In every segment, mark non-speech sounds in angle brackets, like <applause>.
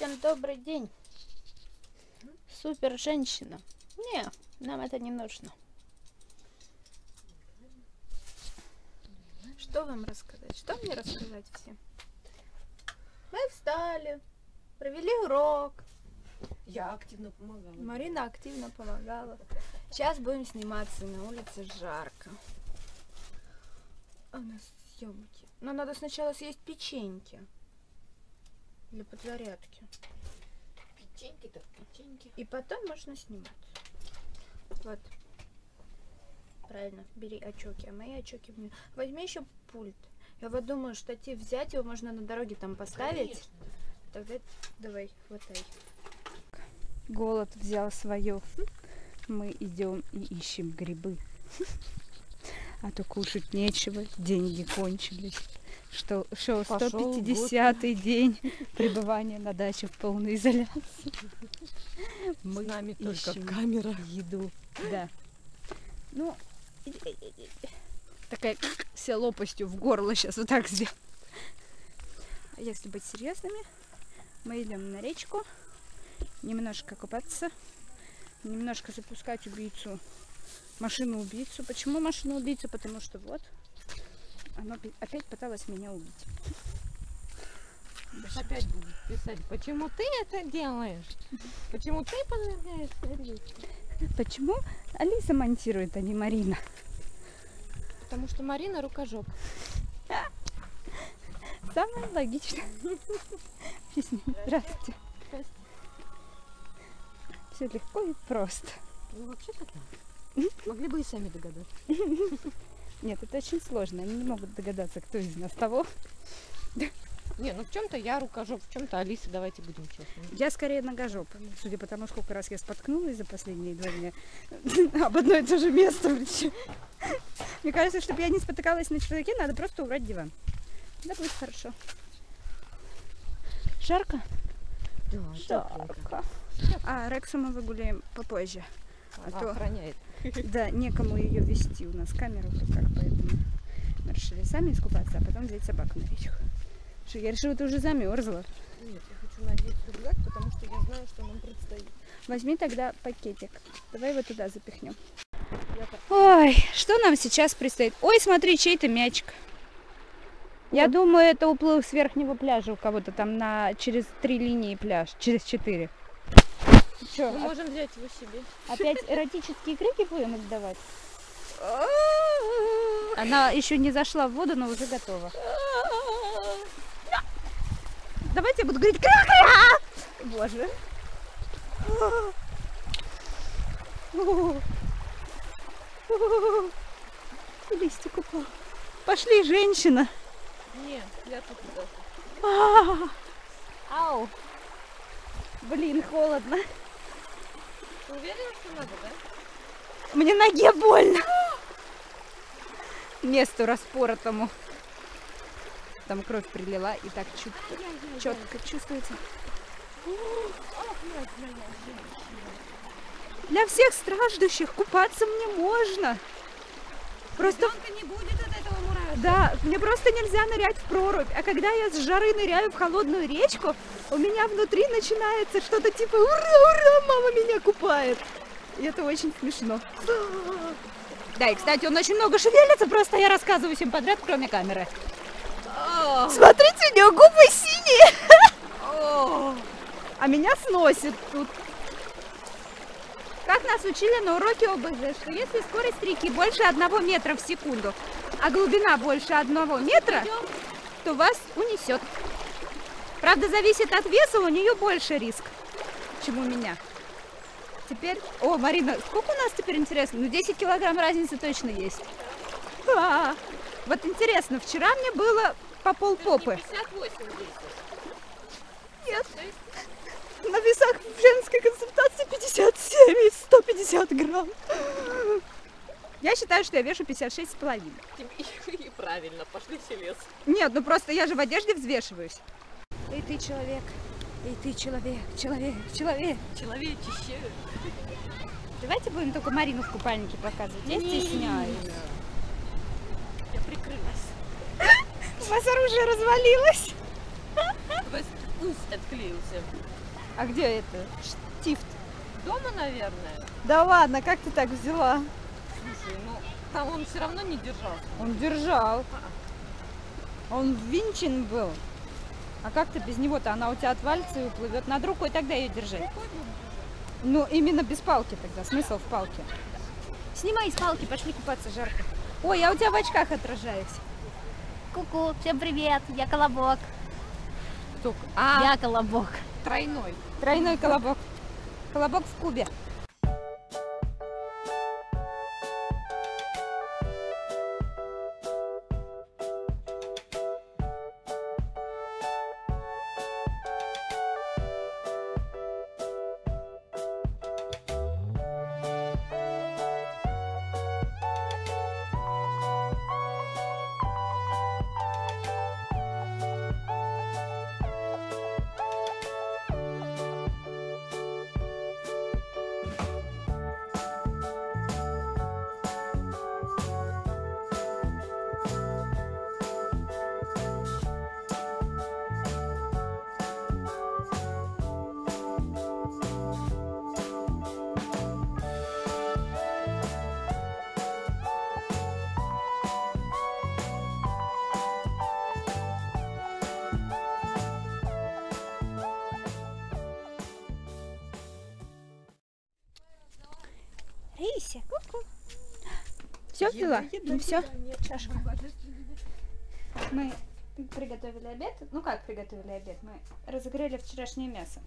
Всем добрый день. Супер женщина. Не, нам это не нужно. Что вам рассказать? Что мне рассказать всем? Мы встали, провели урок. Я активно помогала. Марина активно помогала. Сейчас будем сниматься, на улице жарко. А у нас съемки. Но надо сначала съесть печеньки. Для подзарядки. Печеньки так печеньки. И потом можно снимать. Вот. Правильно, бери очоки. А мои очоки мне. Возьми еще пульт. Я вот думаю, штатив взять, его можно на дороге там поставить. Конечно. Тогда давай, хватай. Голод взял свое. Мы идем и ищем грибы. А то кушать нечего, деньги кончились. Что, что Пошёл 150-й день пребывания на даче в полной изоляции. Мы С нами только камера. еду. Да. Ну, такая вся лопастью в горло сейчас вот так сделала. А если быть серьезными, мы идем на речку, немножко купаться, немножко запускать убийцу, машину убийцу. Почему машину убийцу? Потому что вот пи- опять пыталось меня убить. Опять будут писать, почему ты это делаешь? Почему ты подвергаешь риску? Почему Алиса монтирует, а не Марина? Потому что Марина рукожоп. Самое логичное. Песня. Здравствуйте. Все легко и просто. Ну, вообще-то да. Могли бы и сами догадаться. <laughs> Нет, это очень сложно. Они не могут догадаться, кто из нас того. Не, ну в чем-то я рукожоп, в чем-то Алиса, давайте будем честными. Я скорее ногожоп. Судя по тому, сколько раз я споткнулась за последние два дня. <laughs> Об одно и то же место. Мне кажется, чтобы я не спотыкалась на чердаке, надо просто убрать диван. Да будет хорошо. Жарко? Да, Жарко. А Рексу мы выгуляем попозже. А то- охраняет. <laughs> Да, некому ее вести. У нас камера в руках, поэтому мы решили сами искупаться, а потом взять собаку на речку. Что, я решила, ты уже замерзла. Нет, я хочу надеть рюкзак, потому что я знаю, что нам предстоит. Возьми тогда пакетик. Давай его туда запихнем. Ой, что нам сейчас предстоит? Ой, смотри, чей-то мячик. Я думаю, это уплыл с верхнего пляжа у кого-то там на через три линии пляж, через четыре. Что, Мы можем взять его себе. опять эротические крики будем издавать? Она еще не зашла в воду, но уже готова. Давайте я буду говорить кра-кра! Боже. Листик упал. Пошли, женщина. Не, я тут. А, Ау. Блин, холодно. Ты уверена, что надо, да? Мне ноге больно. Месту распоротому. Там кровь прилила и так четко чувствуется. Для всех страждущих купаться мне можно. Просто Ребенка не будет от этого мурашек. Да, мне просто нельзя нырять в прорубь. А когда я с жары ныряю в холодную речку, у меня внутри начинается что-то типа «Ура, ура, мама меня купает!» И это очень смешно. Да, и, кстати, он очень много шевелится, просто я рассказываю всем подряд, кроме камеры. Смотрите, у него губы синие! А меня сносит тут. Как нас учили на уроке ОБЖ, что если скорость реки больше одного метра в секунду, а глубина больше одного метра, то вас унесет. Правда, зависит от веса, у нее больше риск, чем у меня. Теперь... О, Марина, сколько у нас теперь интересно? Ну, 10 килограмм разницы точно есть. А, вот интересно, вчера мне было по пол попы. 58 весит. Нет. На весах в женской консультации 57 и 150 грамм. Я считаю, что я вешу 56 с половиной. И правильно, пошлите в лес. Нет, ну просто я же в одежде взвешиваюсь. Эй, ты человек. Эй, ты человек, человек, человек. Человечище. Давайте будем только Марину в купальнике показывать. Я стесняюсь. Я прикрылась. У вас оружие развалилось. Вас- ус отклеился. А где это? Штифт. Дома, наверное. Да ладно, как ты так взяла? Слушай, ну там он все равно не держался. Он держал. Он ввинчен был. А как ты без него-то? Она у тебя отвалится и уплывет. Над рукой тогда ее держать. Ну, именно без палки тогда. Смысл в палке. Снимай из палки, пошли купаться, жарко. Ой, я у тебя в очках отражаюсь. Ку-ку, всем привет, я Колобок. Только, а, Я Колобок. тройной. Тройной колобок. Колобок в кубе. Рейся, ку-ку. Все взяла? Ну все, чашку. Мы приготовили обед. Ну как приготовили обед? Мы разогрели вчерашнее мясо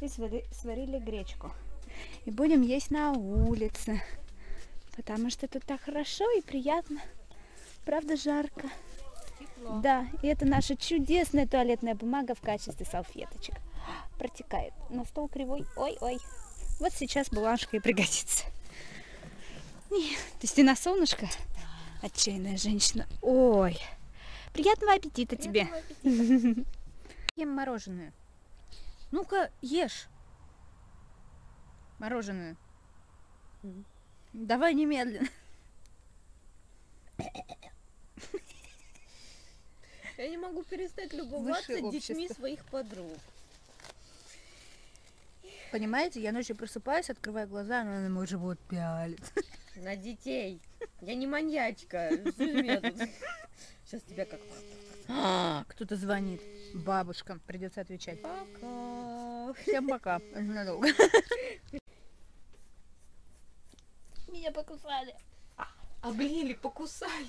и свари- сварили гречку. И будем есть на улице. Потому что тут так хорошо и приятно. Правда, жарко. Да, и это наша чудесная туалетная бумага в качестве салфеточек. Протекает. На стол кривой. Ой-ой. Вот сейчас булашка и пригодится. Ты на солнышко? Отчаянная женщина. Ой. Приятного аппетита тебе. Ем мороженое. Ну-ка, ешь. Мороженое. Давай немедленно. Я не могу перестать любоваться Высшее детьми общество. своих подруг. Понимаете, я ночью просыпаюсь, открываю глаза, она на мой живот пялит. На детей. Я не маньячка. Сейчас тебя как... А, Кто-то звонит. Бабушка. Придется отвечать. Пока. Всем пока. Ненадолго. Меня покусали. Облили, покусали.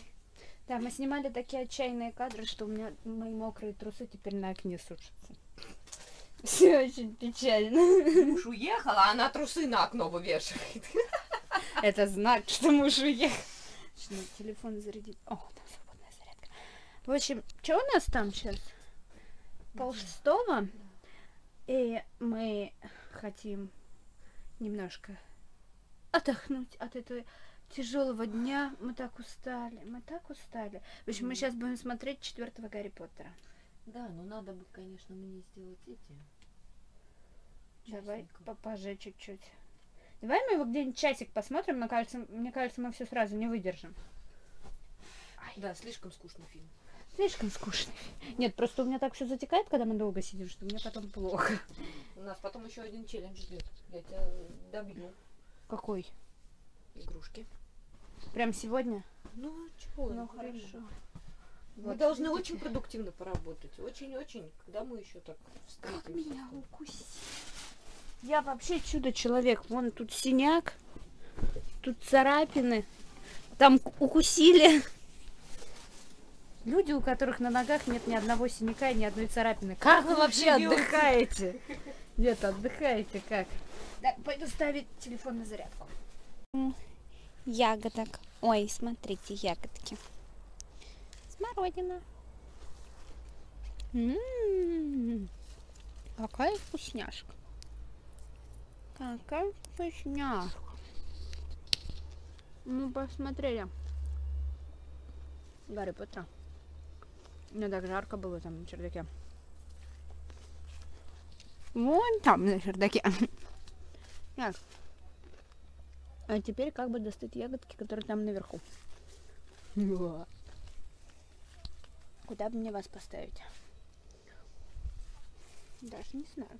Да, мы снимали такие отчаянные кадры, что у меня мои мокрые трусы теперь на окне сушатся. Все очень печально. Муж уехал, а она трусы на окно вывешивает. Это знак, что уехал. Что надо телефон зарядить. О, там свободная зарядка. В общем, что у нас там сейчас? Пол шестого. И мы хотим немножко отдохнуть от этого тяжелого дня. Мы так устали, мы так устали. В общем, мы сейчас будем смотреть четвертого Гарри Поттера. Да, ну надо бы, конечно, мне сделать эти. Давай попозже чуть-чуть. Давай мы его где-нибудь часик посмотрим. Мне кажется, мне кажется, мы все сразу не выдержим. Да, слишком скучный фильм. Слишком скучный. Нет, просто у меня так все затекает, когда мы долго сидим, что мне потом плохо. У нас потом еще один челлендж ждет. Я тебя добью. Какой? Игрушки. Прям сегодня? Ну, чего? Ну хорошо. Мы Вот, должны видите? очень продуктивно поработать. Очень-очень. Когда мы еще так Как встретимся? меня укусить? Я вообще чудо-человек. Вон тут синяк, тут царапины, там укусили. Люди, у которых на ногах нет ни одного синяка и ни одной царапины. Как вы вообще отдыхаете? Нет, отдыхаете как? Так, пойду ставить телефон на зарядку. Ягодок. Ой, смотрите, ягодки. Смородина. М, Какая вкусняшка. Какая вкусняшка. Мы посмотрели. Гарри Поттера. Мне так жарко было там на чердаке. Вон там на чердаке. Так. А теперь как бы достать ягодки, которые там наверху. Куда бы мне вас поставить? Даже не знаю.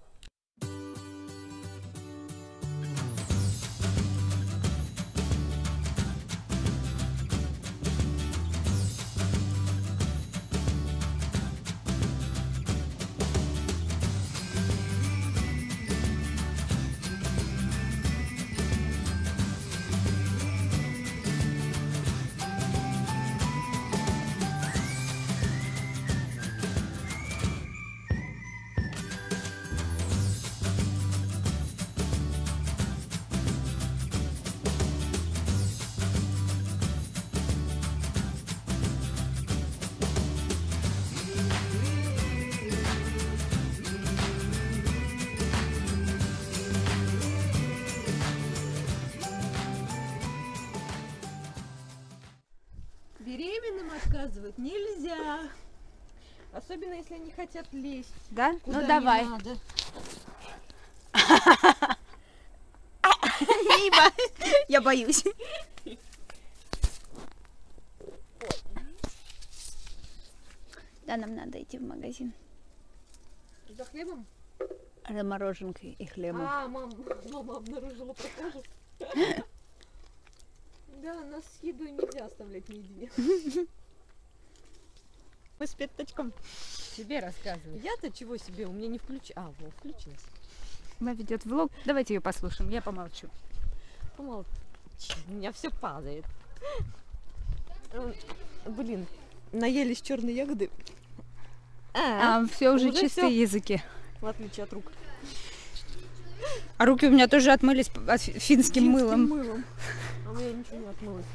Отказывать нельзя. Особенно, если они хотят лезть. Да? Куда ну давай. надо. <laughs> Я боюсь. Да, нам надо идти в магазин. За хлебом? За мороженкой и хлебом. А, мам, мама обнаружила пропажу. <laughs> Да, нас с едой нельзя оставлять наедине. <laughs> Мы с пяточком. Тебе рассказывай. Я-то чего себе? У меня не включ... А, вот, включилась. Она ведет влог. Давайте ее послушаем. Я помолчу. Помолчи, у меня все падает. М, Блин, наелись черные ягоды. А, А, все уже, уже чистые всё. языки. в отличие от рук. А руки у меня тоже отмылись от фи- финским мылом. мылом. А у меня ничего не отмылось.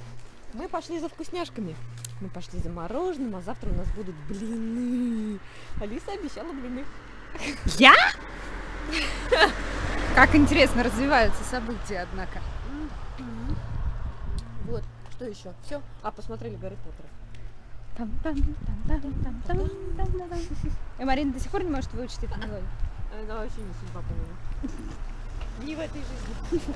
Мы пошли за вкусняшками. Мы пошли за мороженым, а завтра у нас будут блины. Алиса обещала блины. Я? Как интересно развиваются события, однако. Вот, что еще? Все? А, посмотрели Гарри Поттера. И Марина до сих пор не может выучить эту мелодию. Это вообще не судьба, по-моему. Не в этой жизни.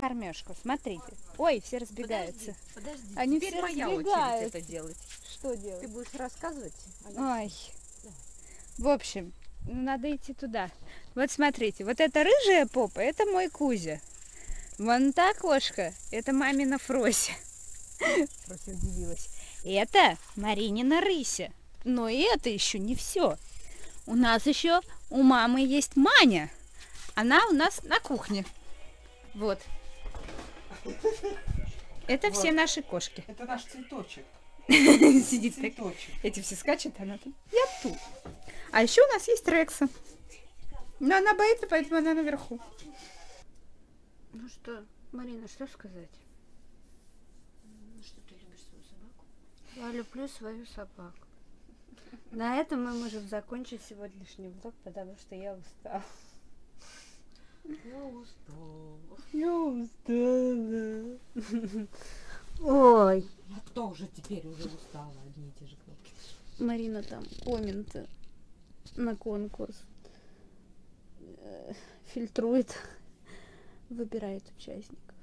Кормежку, смотрите. Ой, все разбегаются. Подожди, Они теперь все моя очередь разбегаются. это делать. Что Ты делать? будешь рассказывать? а я Ой. В общем, ну, надо идти туда. Вот смотрите, вот эта рыжая попа, это мой Кузя. Вон та кошка, это мамина Фрося. Фрося удивилась. Это Маринина рыся. Но и это еще не все. У нас еще у мамы есть Маня. Она у нас на кухне. Вот. Это все наши кошки. Это наш цветочек. <laughs> Сидит так. Цветочек. Эти все скачут, она тут. Я тут. А еще у нас есть Рекса. Но она боится, поэтому она наверху. Ну что, Марина, что сказать? Что ты любишь свою собаку? Я люблю свою собаку. На этом мы можем закончить сегодняшний влог, потому что я устала. Я устал. Я устала. Ой. Я тоже теперь уже устала. Одни и те же кнопки. Марина там комменты на конкурс э, фильтрует, выбирает участников.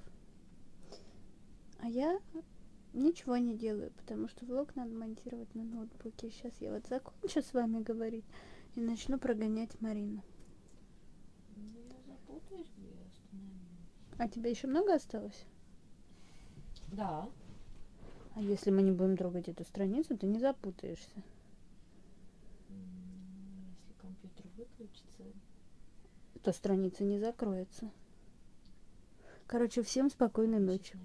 А я ничего не делаю, потому что влог надо монтировать на ноутбуке. Сейчас я вот закончу с вами говорить и начну прогонять Марину. Я запутаюсь, где я остановилась. А тебе еще много осталось? Да. А если мы не будем трогать эту страницу, ты не запутаешься. Если компьютер выключится, То страница не закроется. Короче, всем спокойной ночи.